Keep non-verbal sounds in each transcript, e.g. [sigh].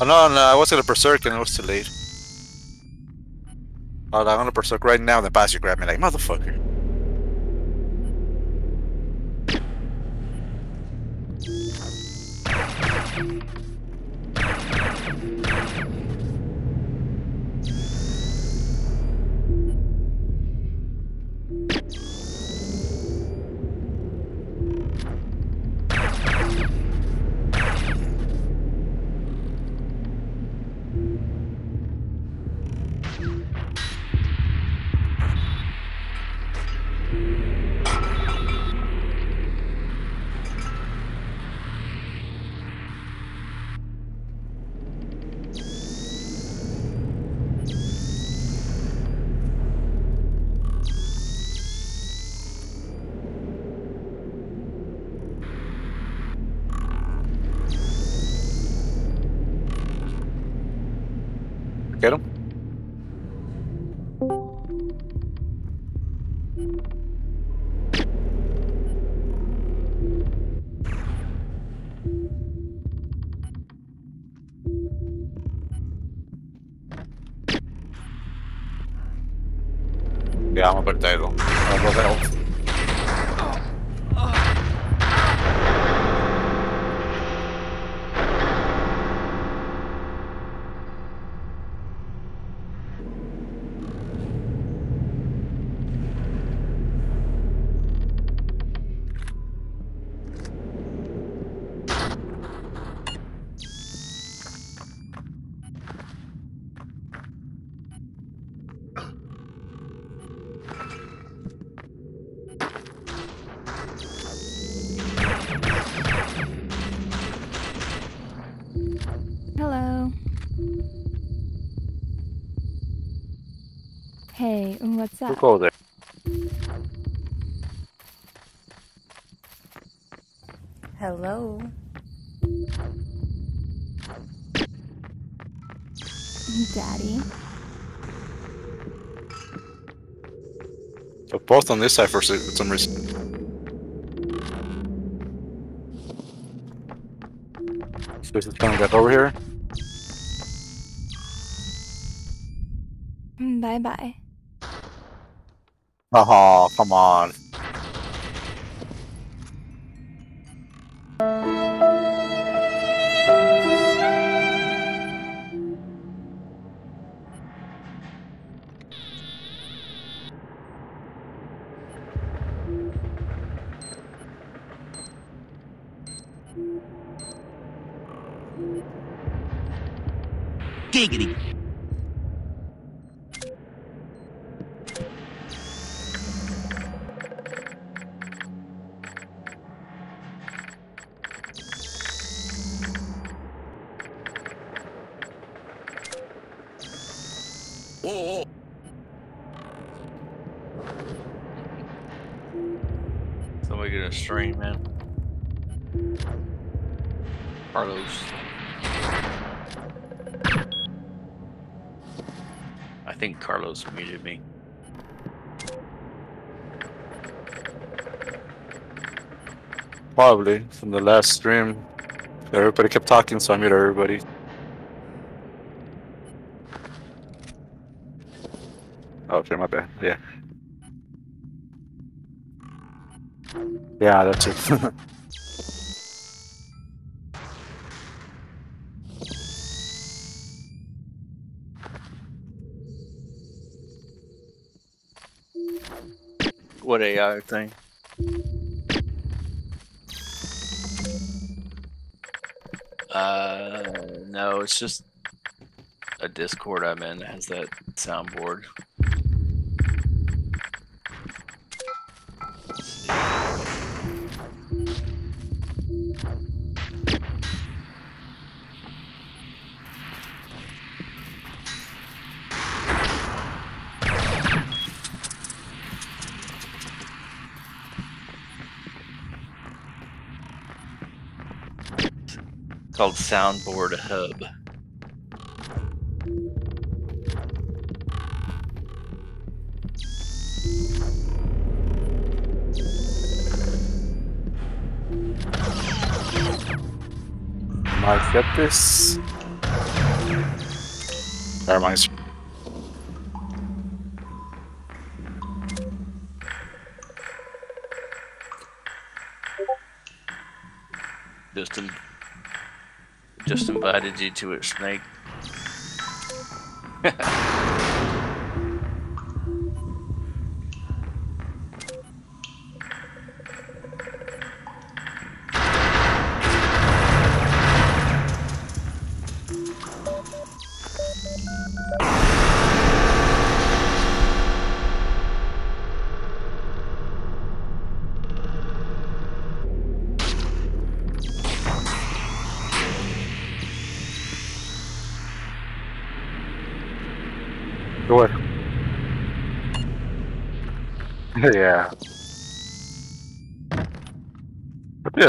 Oh no, no, I was gonna berserk and it was too late. Oh, I'm gonna berserk right now, then Bass you grab me like motherfucker. Hey, what's Who up? go there? Hello. Daddy. They're both on this side for some some reason. So is trying to get over here? Bye bye. Oh, come on. Probably from the last stream. Everybody kept talking, so I muted everybody. Oh, okay, my bad. Yeah. Yeah, that's it. [laughs] What AI thing? No, it's just a Discord I'm in that has that soundboard. Soundboard Hub. Get this. Just invited you to it, Snake. [laughs]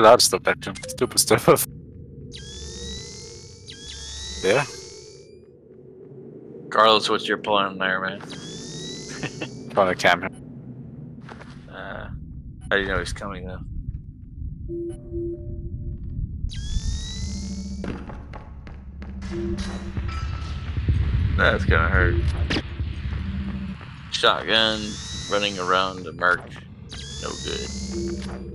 I did a lot of stuff back. Stupid stuff. yeah. Carlos, what's your plan there, man? [laughs] Trying to cam him. Uh, how do you know he's coming though? That's gonna hurt. Shotgun, running around the merc, no good.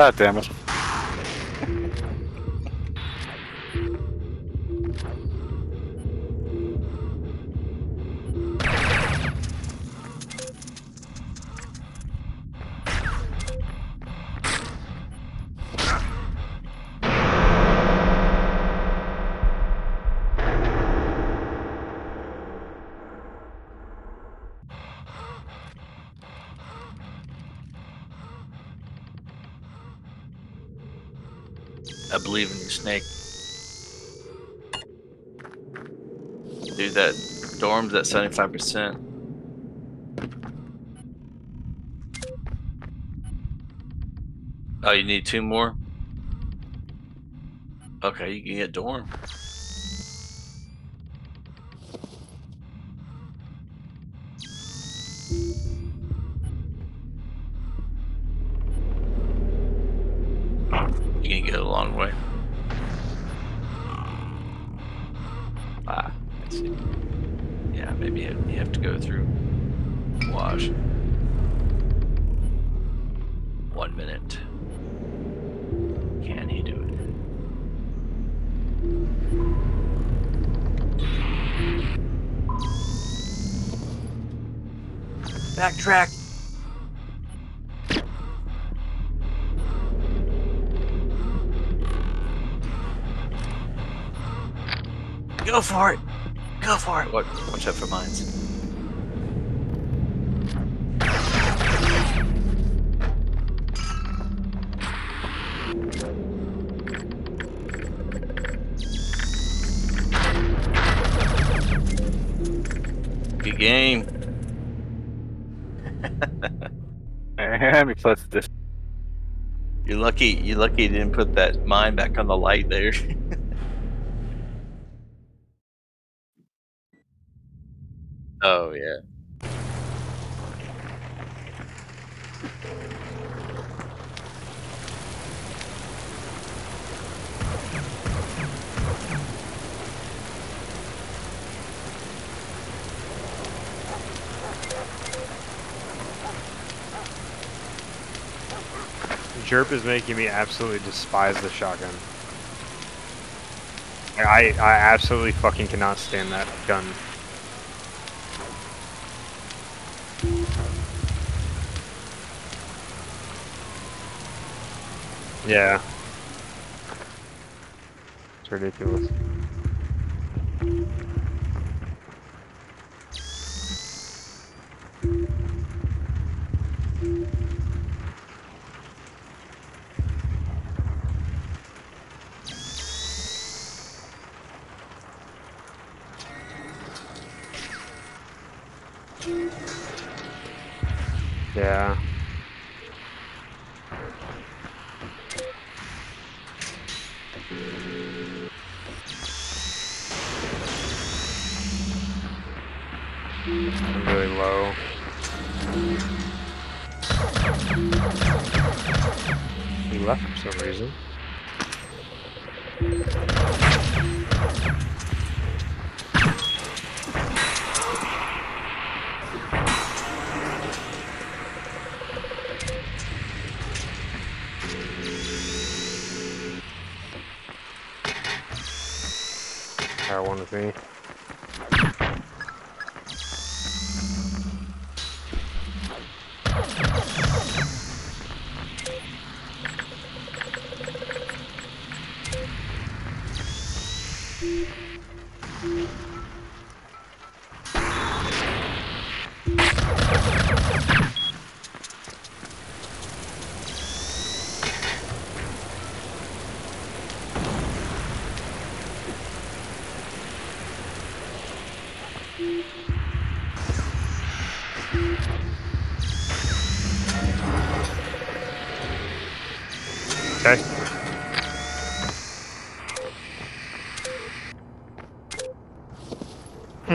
God Snake. Dude, that dorm's at 75%. Oh, you need two more? Okay, you can get dorm. Backtrack. Go for it. Go for it. Watch out for mines. This. You're lucky. You're lucky you didn't put that mine back on the light there. [laughs] Jerp is making me absolutely despise the shotgun. I I absolutely fucking cannot stand that gun. Yeah. It's ridiculous. Yeah. Really low. He left for some reason.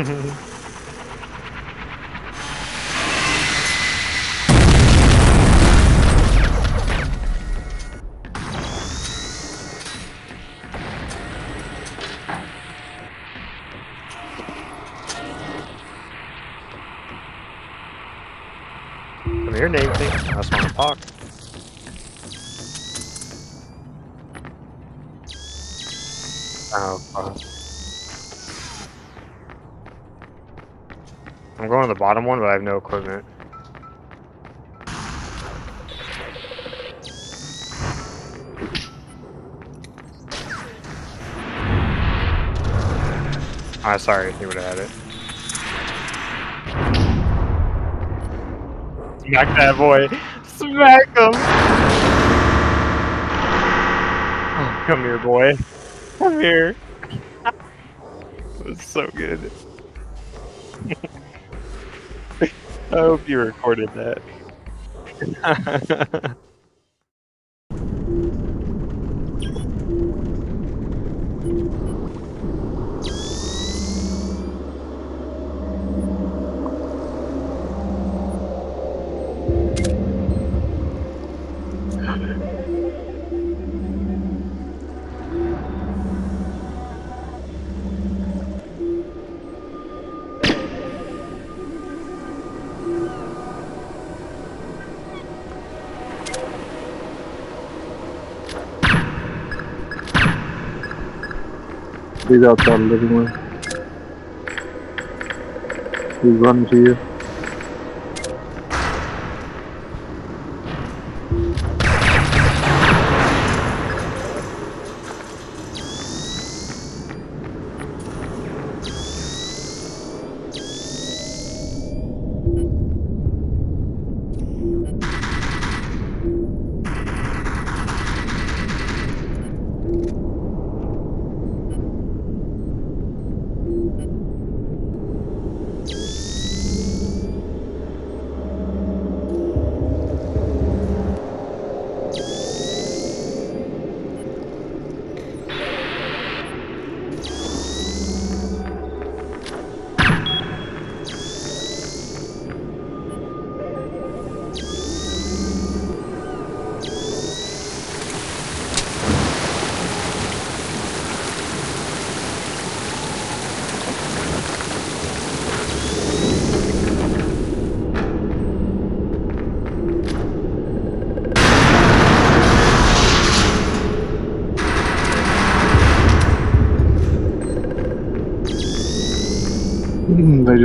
Come here, name I'm going to the bottom one, but I have no equipment. Ah, sorry, he would have had it. Smack that boy! Smack him! Come here, boy. Come here. That was so good. I hope you recorded that. [laughs] He's outside the living room. He's running to you.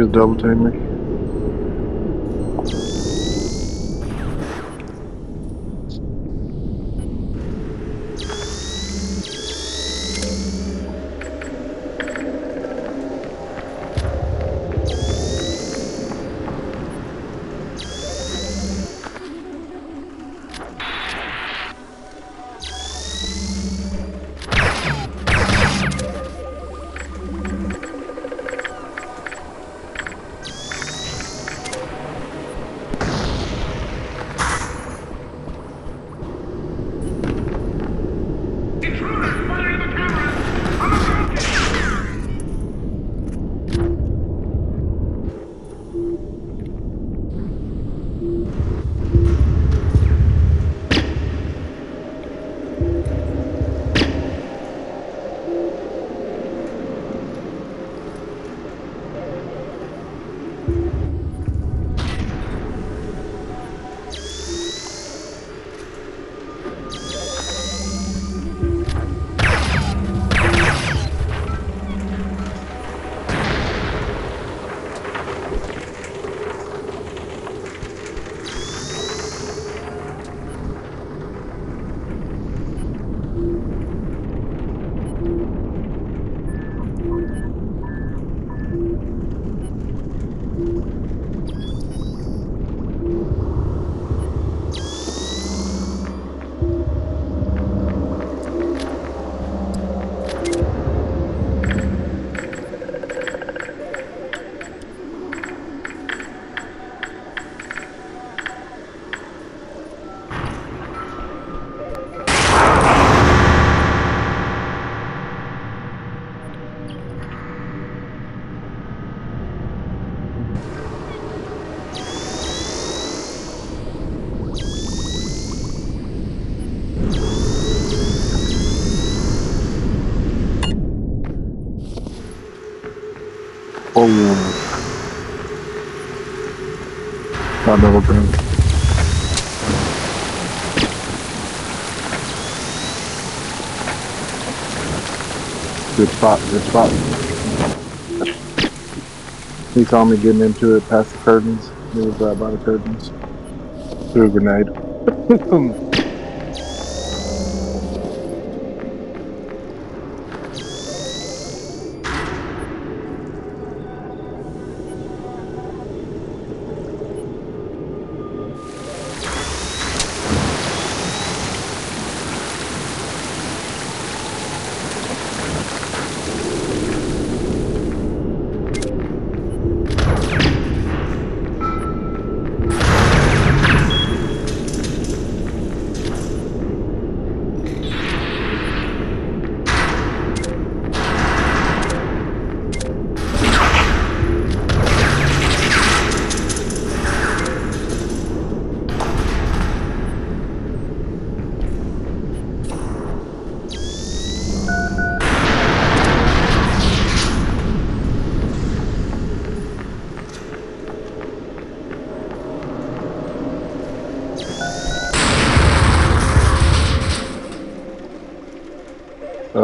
Just double teamed me. Double teamed. Good spot, good spot. He saw me getting into it past the curtains. He was right by the curtains. Threw a grenade. [laughs]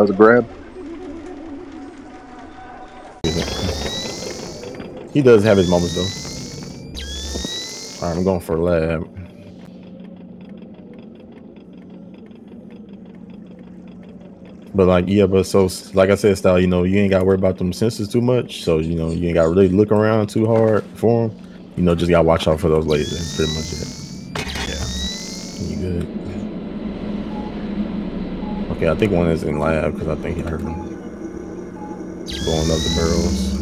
was a grab. He does have his moments though. All right, I'm going for a lab. But like, yeah, but so like I said, style, you know, you ain't got to worry about them senses too much. So you know, you ain't got to really look around too hard for them. You know, just got to watch out for those lasers. Pretty much it. Yeah, you good. Okay, I think one is in lab because I think he heard him blowing up the barrels.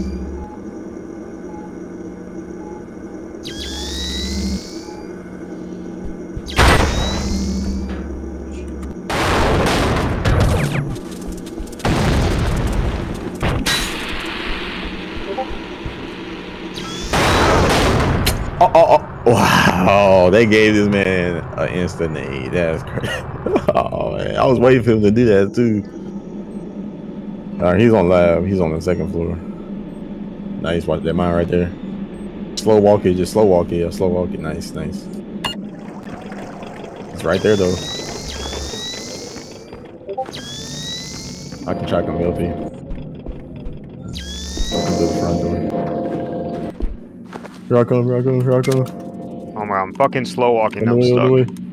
They gave this man an instant aid. That's crazy. [laughs] oh, man. I was waiting for him to do that, too. All right, he's on lab. He's on the second floor. Nice. Watch that mine right there. Slow walk it. Just slow walk it. Yeah, slow walk it. Nice, nice. It's right there, though. I can track him door. Here I come, here I come, here I come. I'm fucking slow walking. I'm the way, on the stuck.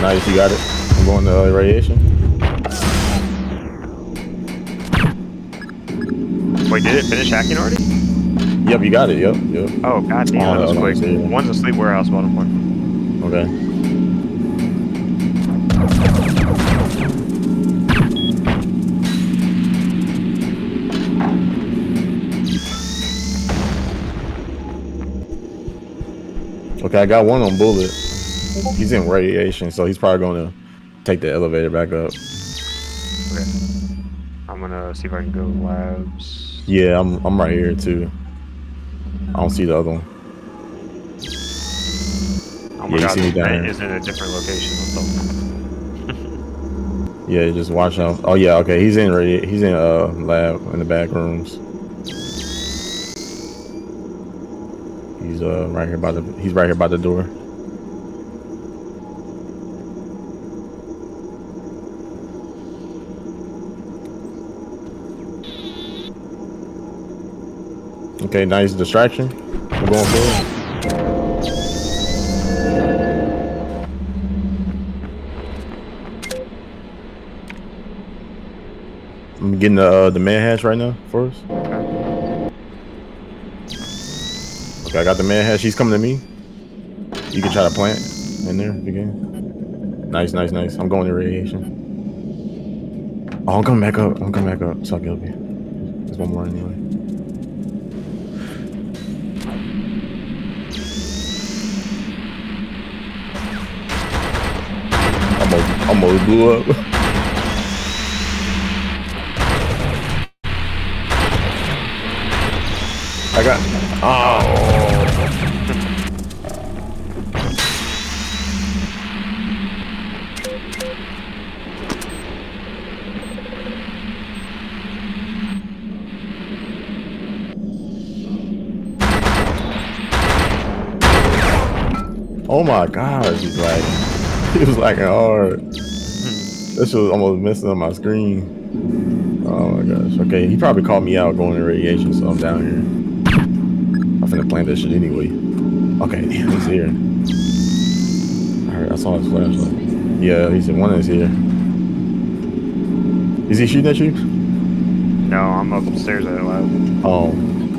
Nice, you got it. I'm going to uh, radiation. Wait, did it finish hacking already? Yep, you got it. Yep, yep. Oh god damn, Oh, that was quick. One's a sleep warehouse bottom one. Okay. Okay, I got one on bullet. He's in radiation, so he's probably going to take the elevator back up. Okay. I'm gonna see if I can go labs. Yeah, I'm I'm right here too. I don't see the other one. Oh Yeah, my you god, see me this down vent here. is in a different location. [laughs] [laughs] Yeah, just watch out. Oh yeah, okay. He's in radi- He's in uh lab in the back rooms. He's uh right here by the. He's right here by the door. Okay, nice distraction. We're going forward. I'm getting the uh, the man hatch right now for us. Okay, I got the man hatch. He's coming to me. You can try to plant in there again. Nice, nice, nice. I'm going to radiation. Oh, I'm coming back up. I'm coming back up. So I'll help you. There's one more anyway. I'm almost blew up. [laughs] I got. Oh. My gosh, he's like, [laughs] he was like hard. This was almost messing up my screen. Oh my gosh. Okay, he probably called me out going to radiation, so I'm down here. I'm finna plant that shit anyway. Okay, [laughs] he's here. Alright, I saw his flashlight. Yeah, he said one is here. Is he shooting at you? No, I'm upstairs at lab. Oh,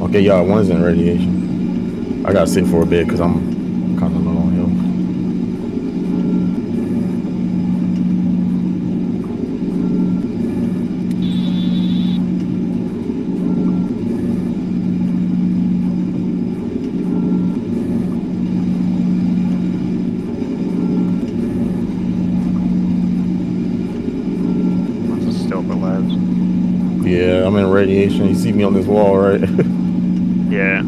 okay, y'all. One is in radiation. I gotta sit for a bit because I'm kind of low on health. I'm still up at labs. Yeah, I'm in radiation. You see me on this wall, right? [laughs] Yeah.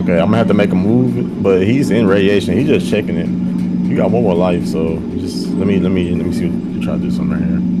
okay, I'm gonna have to make a move, but he's in radiation. He's just checking it. You got one more life, so just let me let me let me see what you try to do something right here.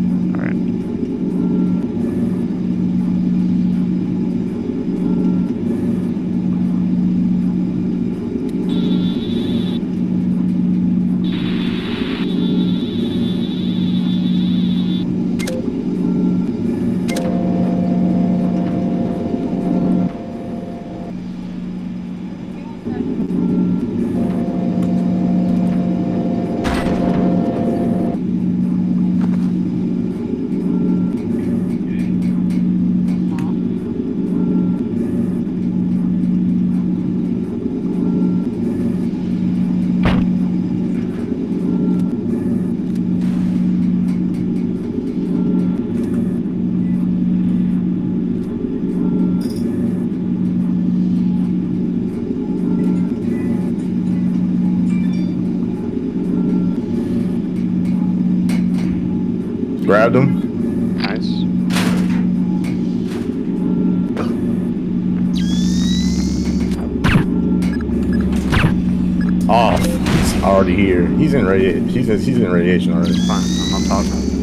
he's in radiation. He's in, he's in radiation already. Fine, I'm not talking.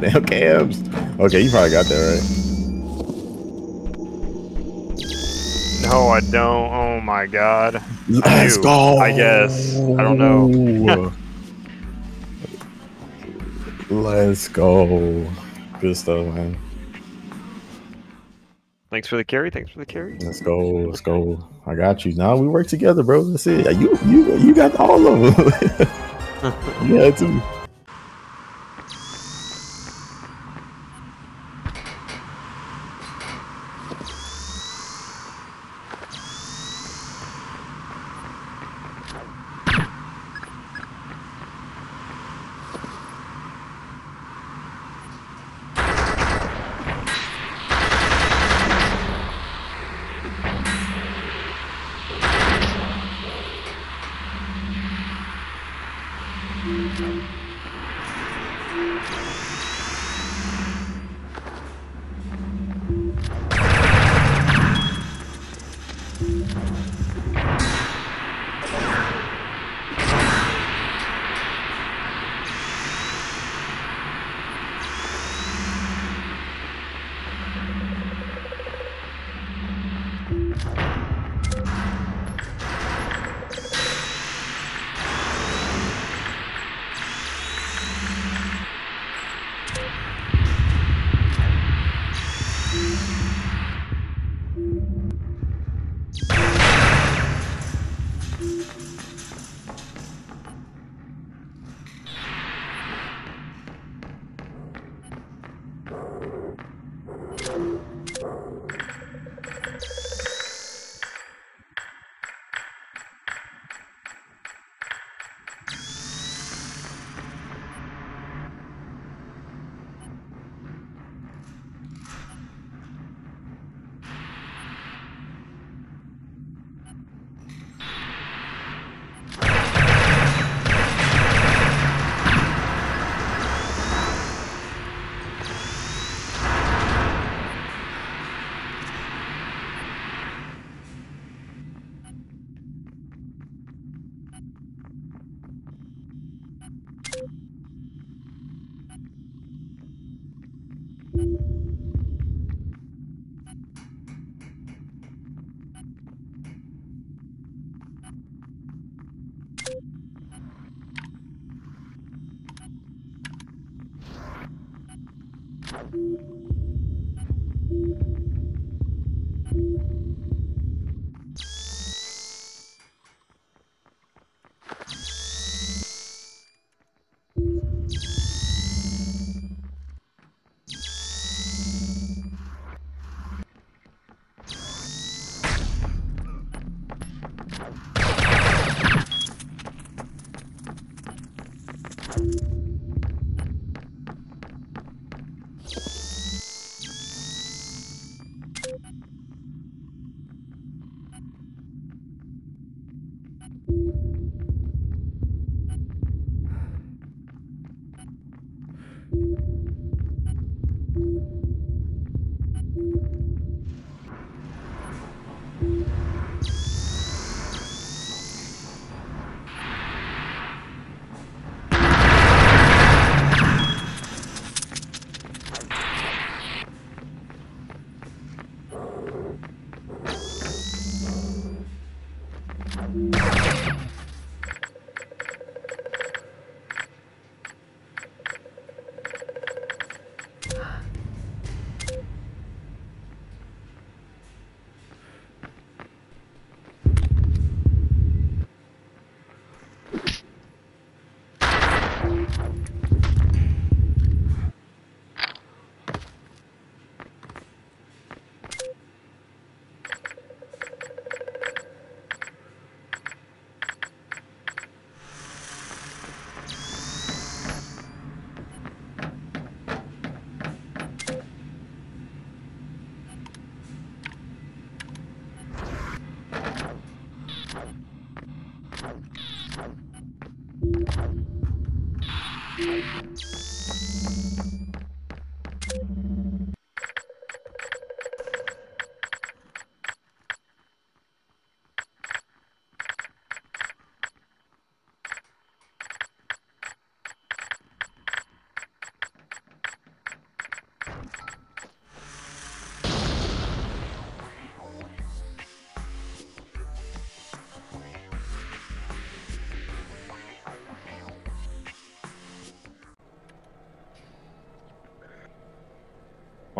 damn cabs. Okay, you probably got that right. No, I don't. Oh my god. Let's do, go. I guess. I don't know. [laughs] Let's go. Good stuff, man. Thanks for the carry. Thanks for the carry. Let's go. Let's go. I got you. Now we work together, bro. That's it. You you you got all of them. yeah, too.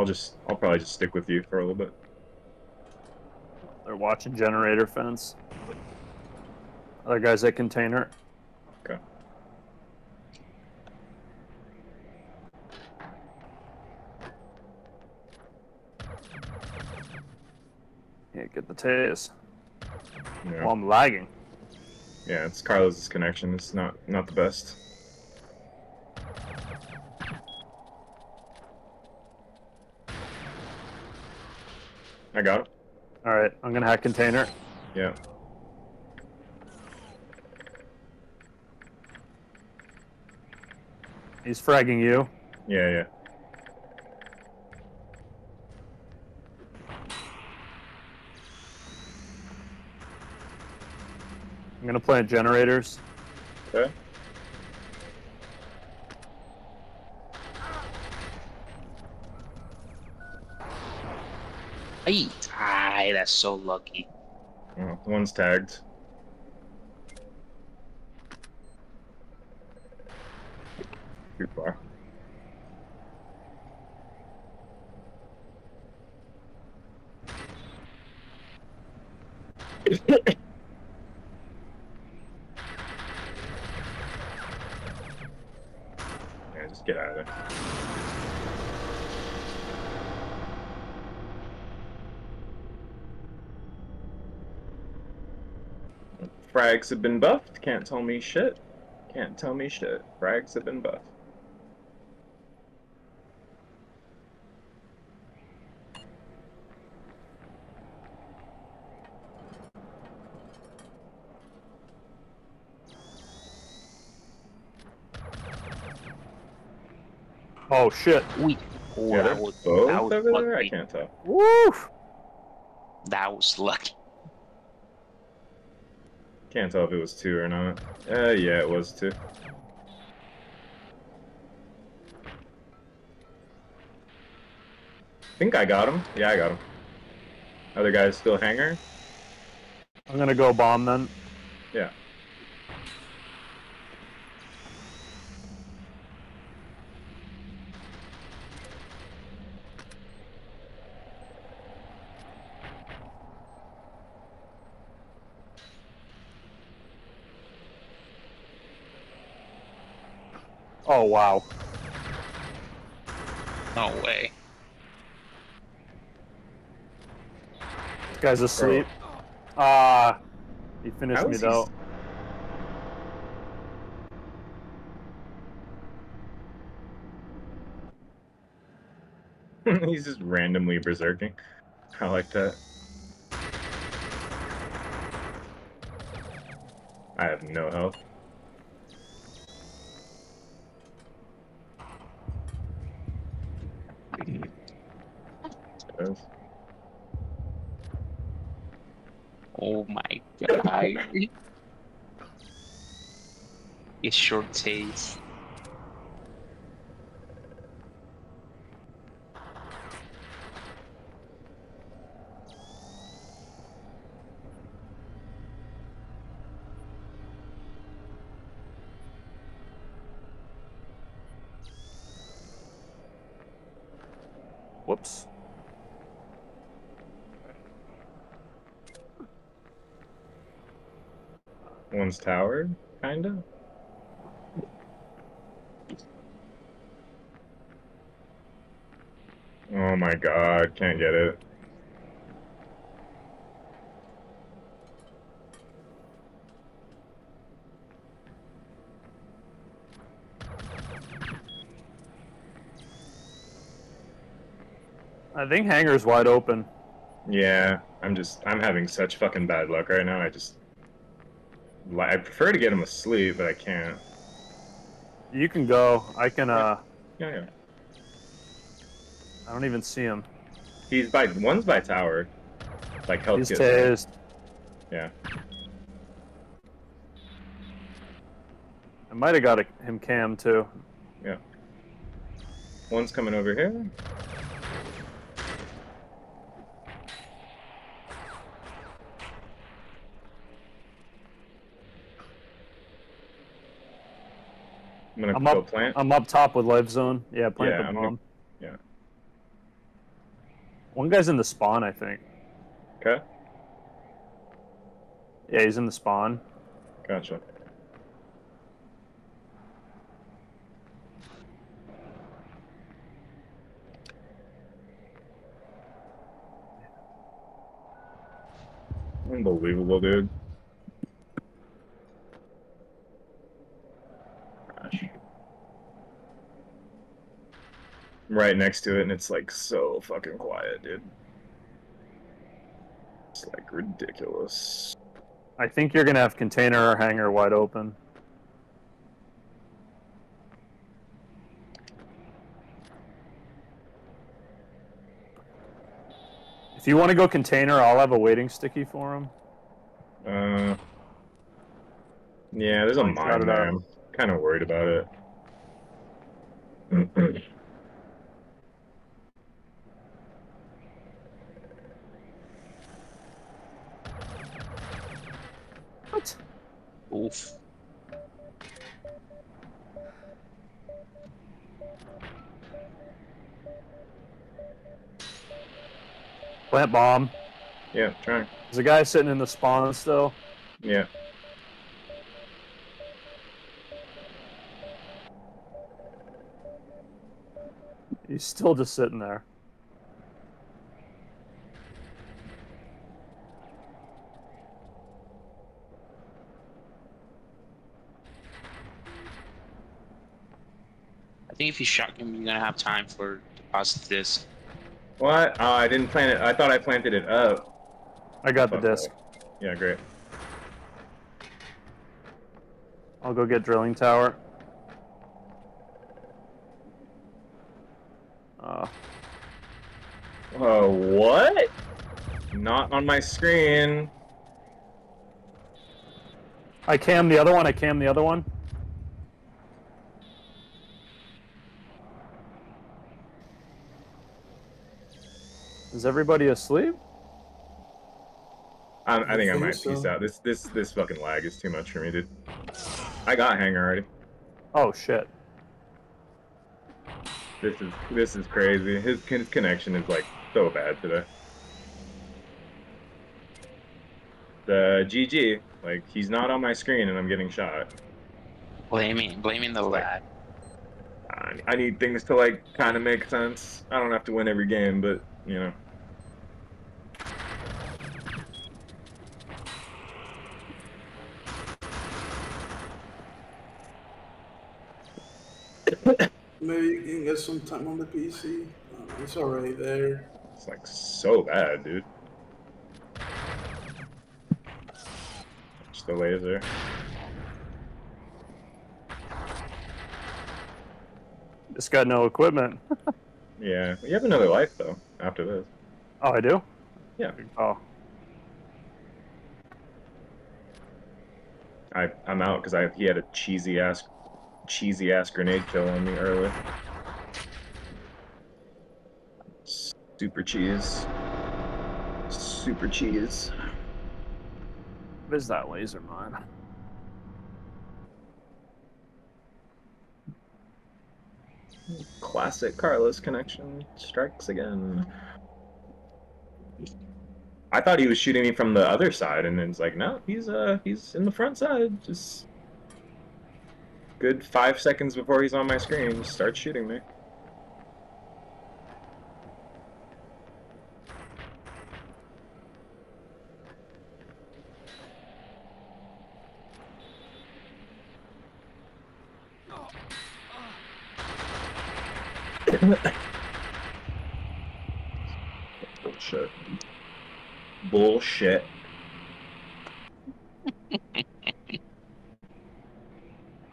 I'll just I'll probably just stick with you for a little bit. They're watching generator fence. Other guys at container. Okay. Yeah, get the tase. Yeah. Well, I'm lagging. Yeah, it's Carlos's connection. It's not not the best. I got him. All right, I'm gonna hack container. Yeah. He's fragging you. Yeah, yeah. I'm gonna plant generators. Okay. Eight. Aye, that's so lucky. Oh, one's tagged. Too far. [coughs] yeah, just get out of there. Frags have been buffed. Can't tell me shit. Can't tell me shit. Frags have been buffed. Oh shit. We. Oh, Yeah, that was, both that was over there. I can't tell. Woo! That was lucky. Can't tell if it was two or not. Uh, yeah, it was two. think I got him. Yeah, I got him. Other guy's still hangar. I'm gonna go bomb then. Yeah. Oh wow. No way. This guy's asleep. Ah, he finished How me is he though. [laughs] He's just randomly berserking. I like that. I have no health. Yes. Oh my god. it's short taste. Whoops. One's towered, kinda. Oh my god, can't get it. I think hangar's wide open. Yeah, I'm just I'm having such fucking bad luck right now. I just I prefer to get him asleep, but I can't. You can go. I can. Uh, Yeah, yeah. I don't even see him. He's by one's by tower. Like health He's tased. Yeah. I might have got a, him cam too. Yeah. One's coming over here. I'm gonna I'm go up. plant. I'm up top with life zone. Yeah, plant Yeah, the bomb. gonna- One guy's in the spawn, I think. Okay. Yeah, he's in the spawn. Gotcha. Unbelievable, dude. Gosh. I'm right next to it, and it's like so fucking quiet, dude. It's like ridiculous. I think you're gonna have container or hangar wide open. If you want to go container, I'll have a waiting sticky for him. Uh, yeah, there's a mine there. I'm kind of worried about it. [clears throat] What? Oof. Plant bomb. yeah, trying. There's a guy sitting in the spawn still. Yeah. He's still just sitting there. Think if you shock him, you're gonna have time for deposit this. What? Oh, I didn't plant it. I thought I planted it up. I got the disc. that. Yeah, great. I'll go get drilling tower. Uh, Oh, what? Not on my screen. I cam the other one. I cam the other one. Is everybody asleep? I, I think I think might so. peace out. This this this fucking lag is too much for me, dude. I got hangar already. Oh shit. This is this is crazy. His, his connection is like so bad today. The GG, like he's not on my screen and I'm getting shot. Blaming, blaming the lad. I, I need things to like kind of make sense. I don't have to win every game, but you know. Maybe you can get some time on the PC. Uh, it's already there. It's like so bad, dude. Just the laser. Just got no equipment. [laughs] Yeah, you have another life though after this. Oh, I do. Yeah. Oh, I I'm out because I he had a cheesy ass cheesy ass grenade kill on me earlier. Super cheese. Super cheese. what is that laser mine? Classic Carlos connection strikes again. I thought he was shooting me from the other side, and it's like, no, he's uh he's in the front side. Just good five seconds before he's on my screen, starts shooting me.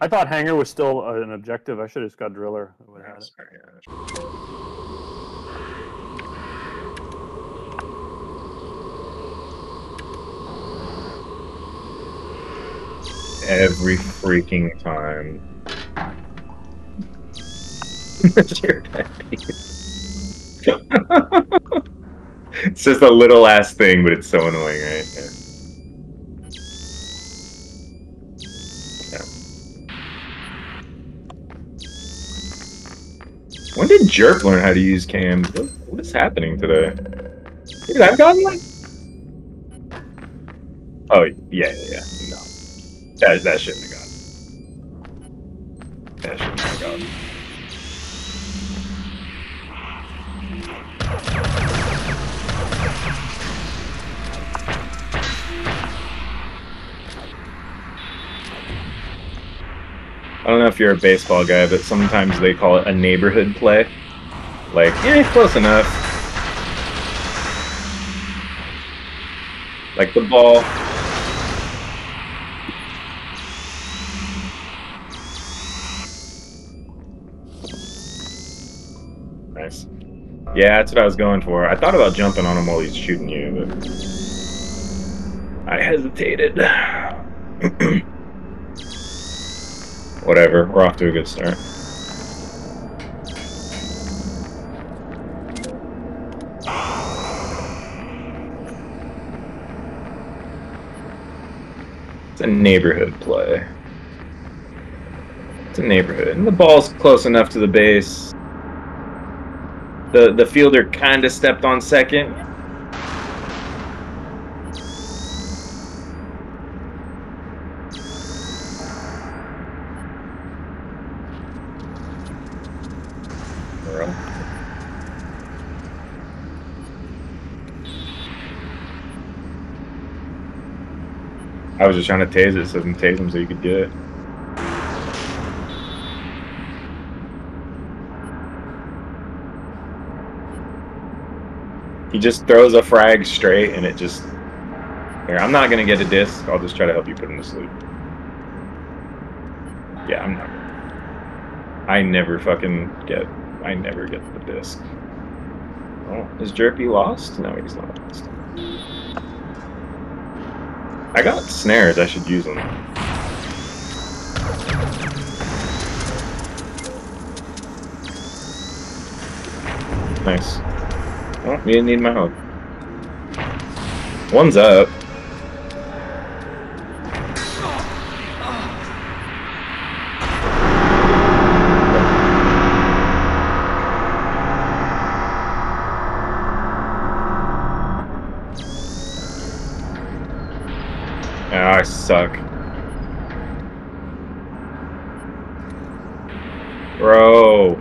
I thought hangar was still uh, an objective. I should have just got driller. I would've had. Every freaking time. Your pet peeve. it's just a little ass thing, but it's so annoying, right? Yeah. Yeah. When did Jerp learn how to use cams? What, what is happening today? Dude, I've gotten like. Oh yeah, yeah, yeah. No, that that shouldn't you're a baseball guy, but sometimes they call it a neighborhood play. Like, yeah, close enough. Like the ball. Nice. Yeah, that's what I was going for. I thought about jumping on him while he's shooting you, but I hesitated. [clears throat] Whatever, we're off to a good start. It's a neighborhood play. It's a neighborhood. And the ball's close enough to the base. The the fielder kind of stepped on second. Bro. I was just trying to tase it so I can tase him so you could get it. He just throws a frag straight and it just... Here, I'm not gonna get a disc. I'll just try to help you put him to sleep. Yeah, I'm not. I never fucking get... I never get the disc. Oh, is Jerpy lost? No, he's not lost. I got snares, I should use them. Nice. Well, you didn't need my help. One's up. Suck. Bro.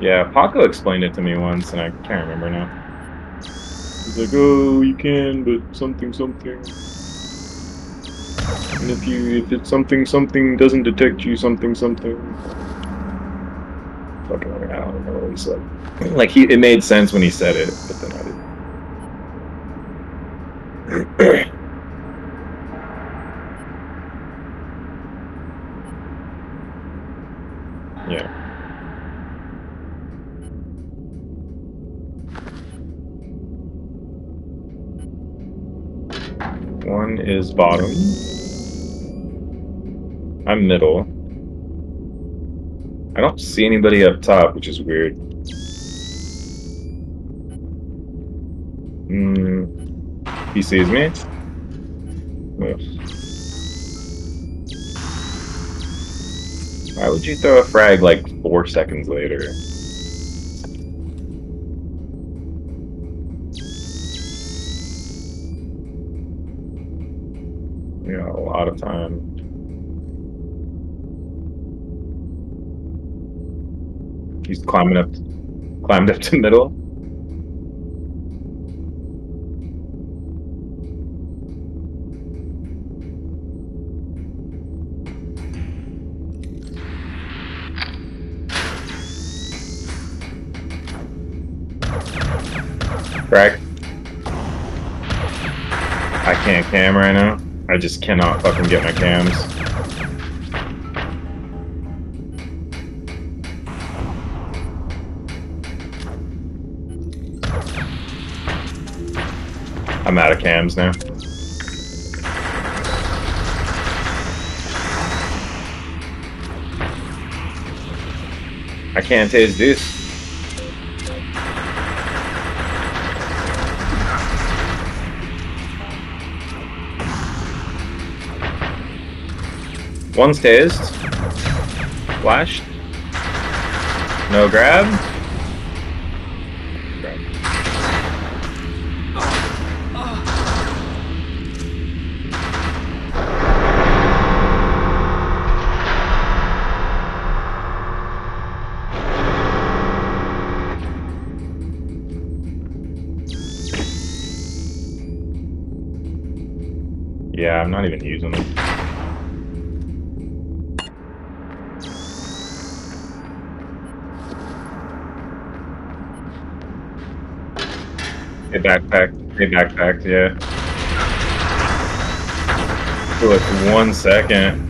Yeah, Paco explained it to me once, and I can't remember now. He's like, "Oh, you can, but something, something." And if you, if it's something, something doesn't detect you, something, something. Fucking, I don't remember what he said. Like he, it made sense when he said it, but then I didn't. yeah. One is bottom. I'm middle. I don't see anybody up top, which is weird. Hmm. He sees me? Why would you throw a frag like four seconds later? You know, a lot of time. He's climbing up, climbed up to middle. Crack. I can't cam right now. I just cannot fucking get my cams. I'm out of cams now. I can't taste this. One's tased. Flashed. No grab. Grab. Yeah, I'm not even using them. Backpacked. They backpacked, yeah. For like one second.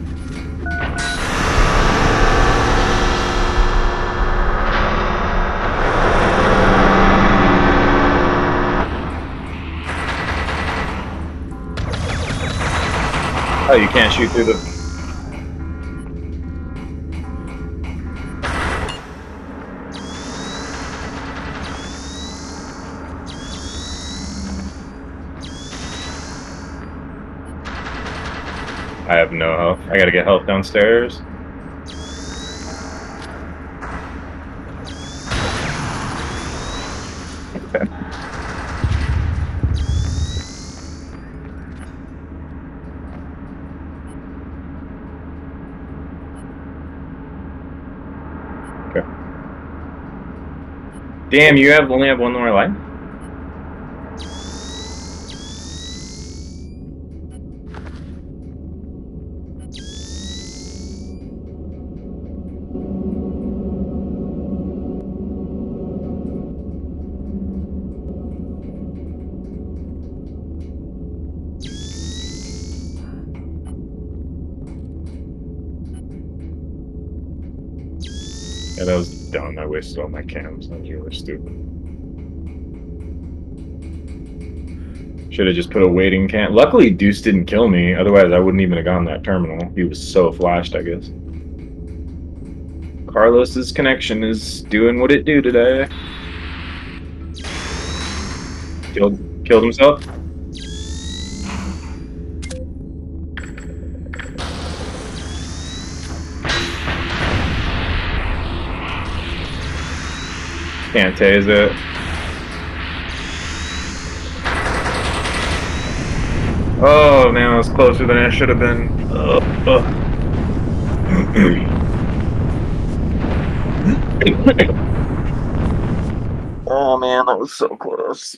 Oh, you can't shoot through the. I have no health. I gotta get health downstairs. [laughs] Damn, you have only have one more life? Wasted all my cams. That was really stupid. Should have just put a waiting cam. Luckily, Deuce didn't kill me. Otherwise, I wouldn't even have gone that terminal. He was so flashed, I guess. Carlos's connection is doing what it do today. Killed, killed himself. Can't tase it. Oh man, I was closer than I should have been. Ugh, ugh. oh man, that was so close.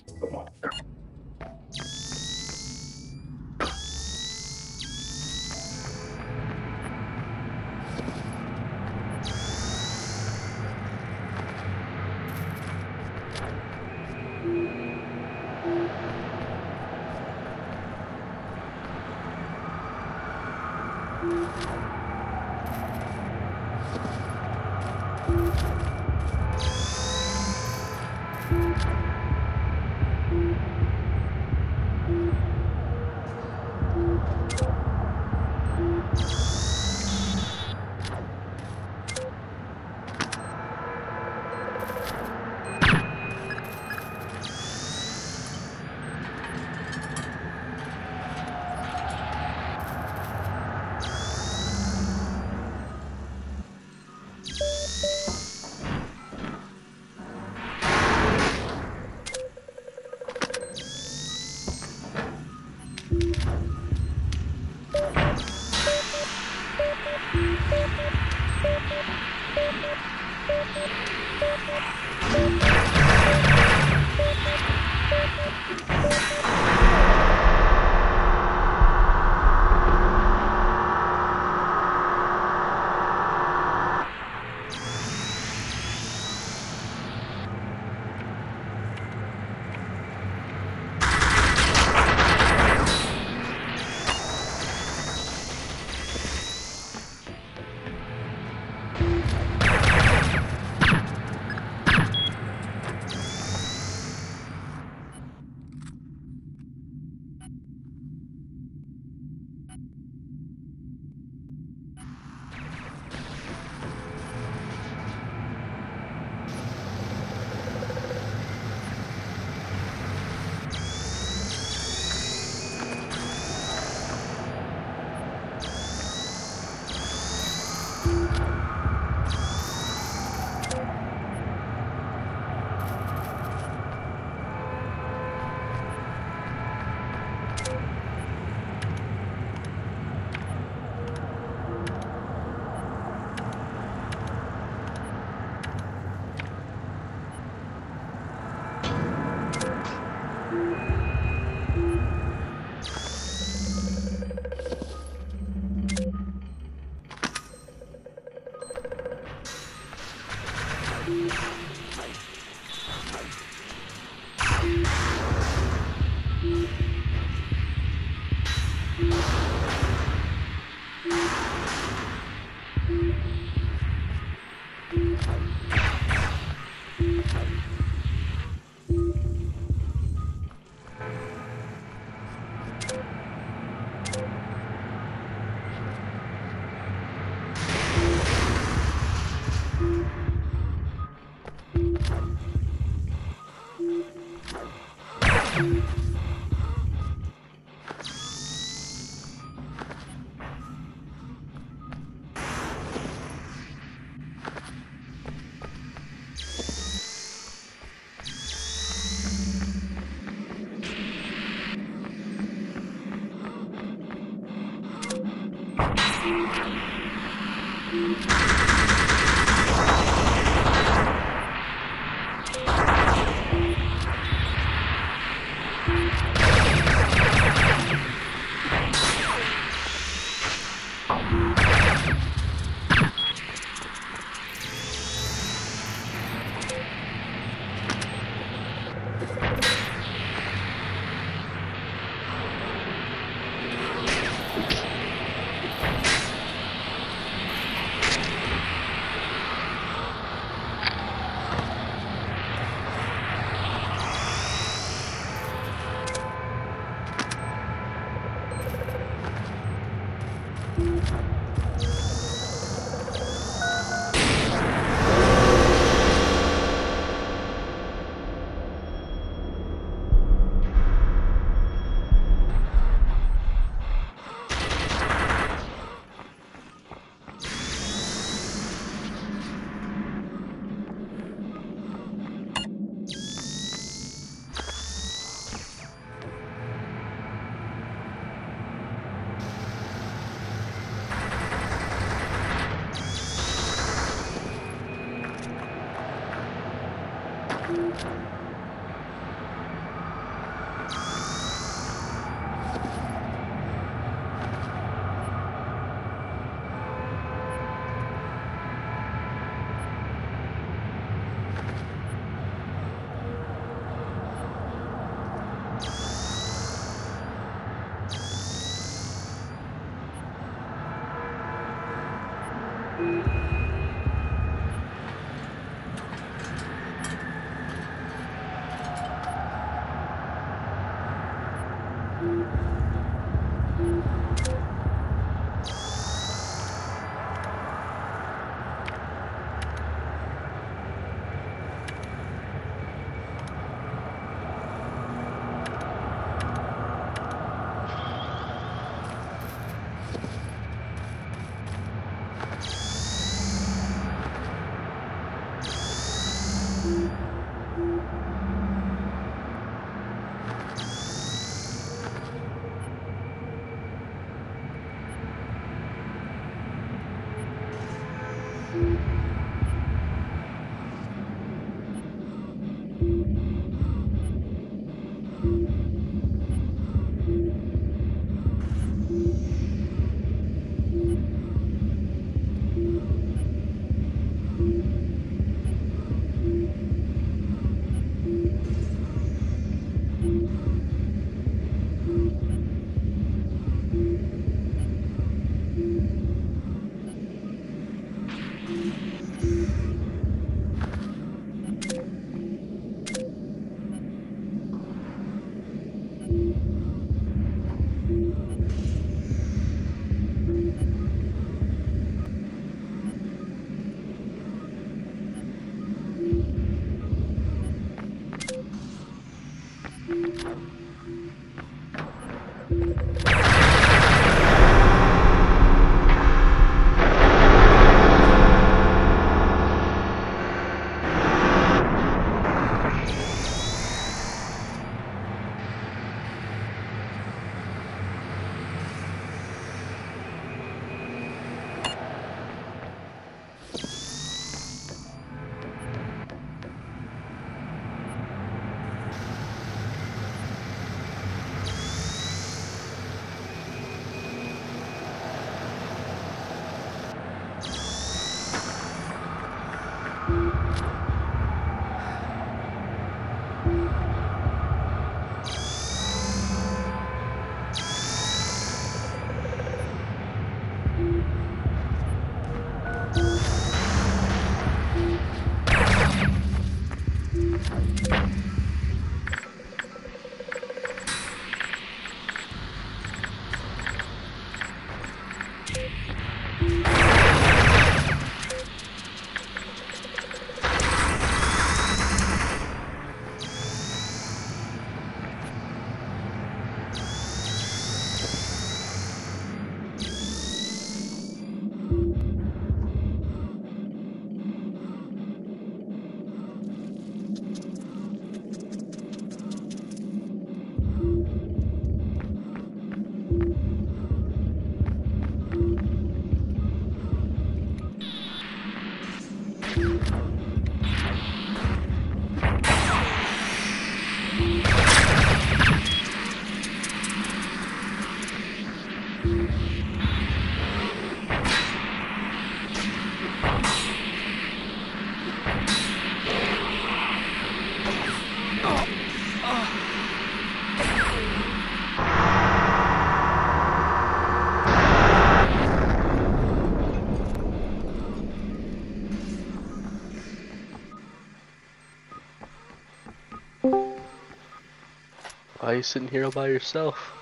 Why are you sitting here all by yourself?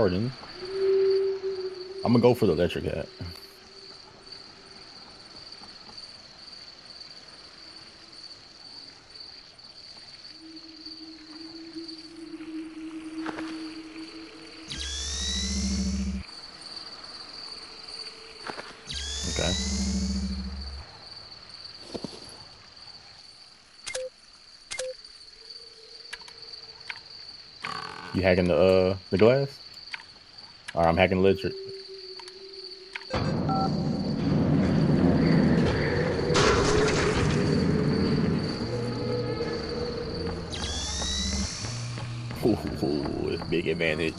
Garden. I'm gonna go for the electric hat. Okay. You hacking the uh the glass? Alright, I'm hacking the electric. Ooh, big advantage.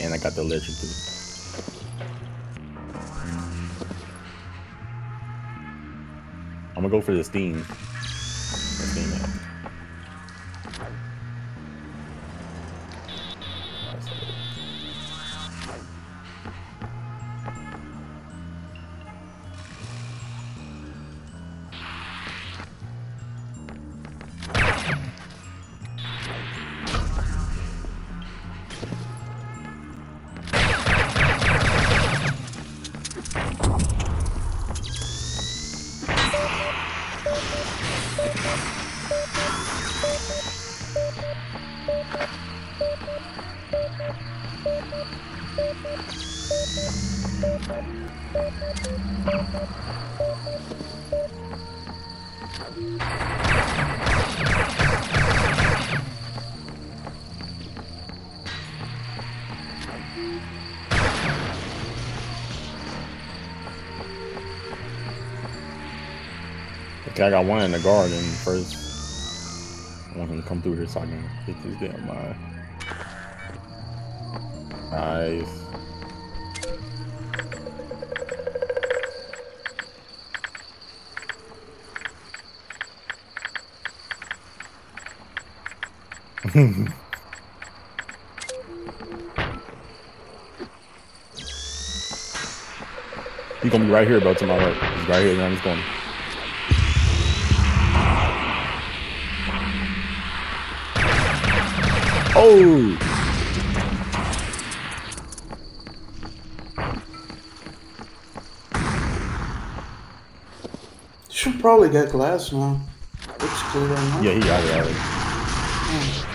And I got the electric too. I'm gonna go for the steam. The steam got one in the garden first. I want him to come through here so I can get this damn mine. Nice. [laughs] He's gonna be right here, bro, to my right. He's right here, man. He's going. Oh! Should probably get glass now. Looks clear enough. Yeah, he got it already.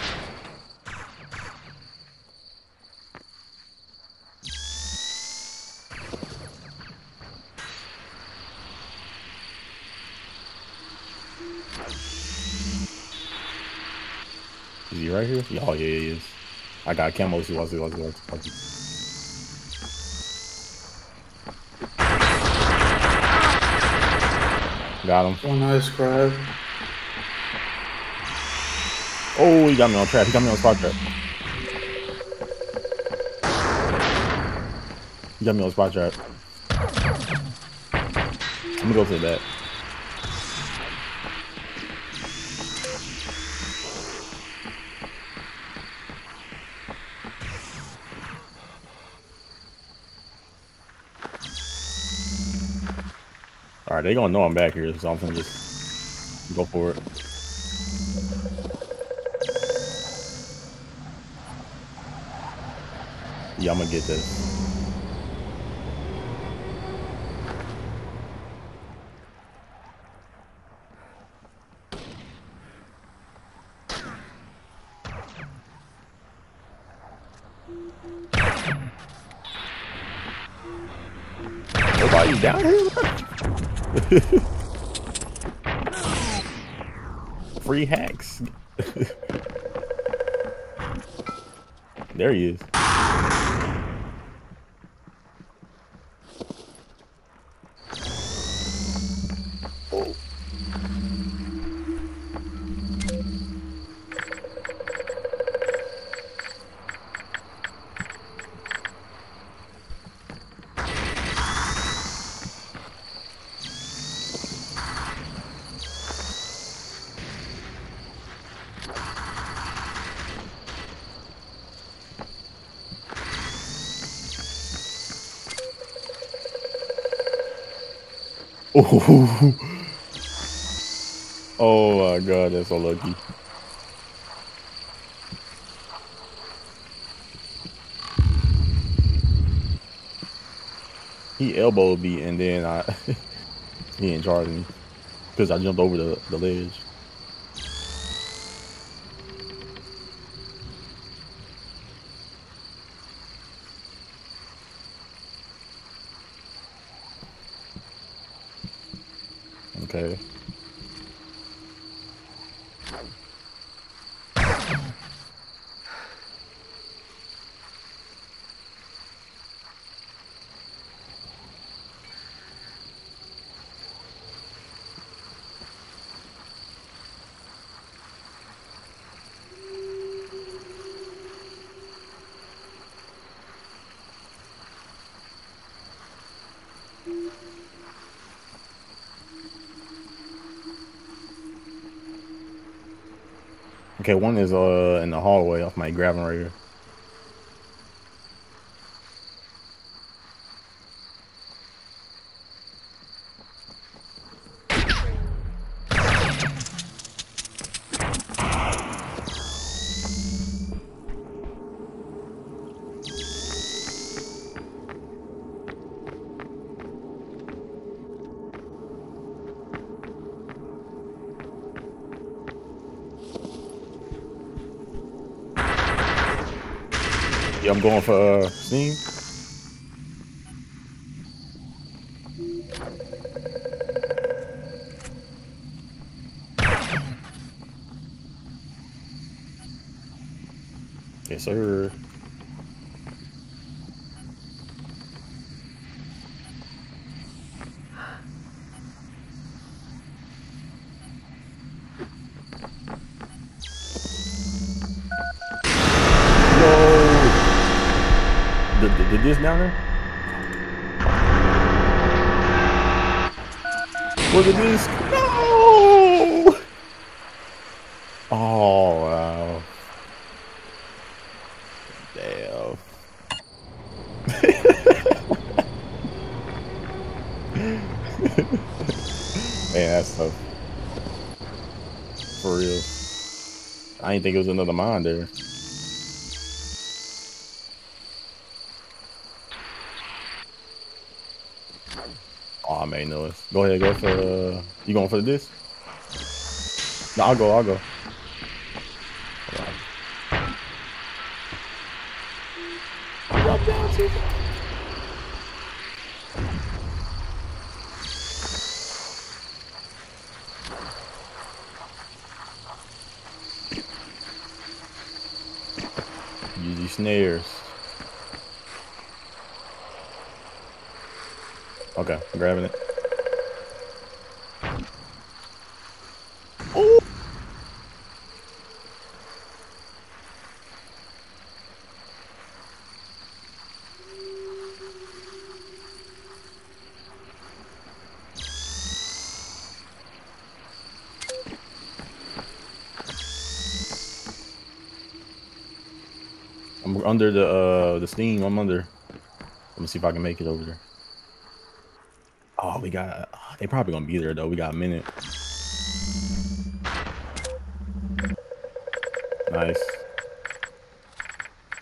Right here? Yeah, Oh, yeah, he is. I got camo. See, watch it, watch it, watch it, watch it. Got him. Oh, nice crab. Oh, he got me on trap. He got me on spot trap. He got me on spot trap. Let me go to the back. They gonna know I'm back here, so I'm gonna just go for it. Yeah, I'm gonna get this. Nobody down here? Free hacks. there he is. Oh, [laughs] Oh my god, that's so lucky. He elbowed me and then I [laughs] he ain't charged me because I jumped over the, the ledge. Okay. Okay, one is uh in the hallway off my grabbing right here. For uh The disc down there? Look at this. No! Oh, wow. Damn. [laughs] Man, that's tough. For real. I didn't think it was another mine there. Oh, I made noise. Go ahead, go for. Uh, you going for the disc? No, I'll go. I'll go. Drop down. Use these snares. Okay, I'm grabbing it. Oh! I'm under the uh the steam. I'm under. Let me see if I can make it over there. Oh, we got. They probably gonna be there though. We got a minute. Nice.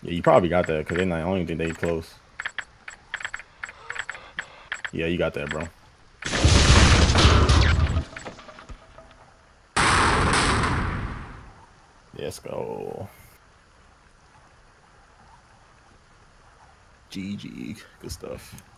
Yeah, you probably got that because they're not. I don't even think they close. Yeah, you got that, bro. Let's go. GG. Good stuff.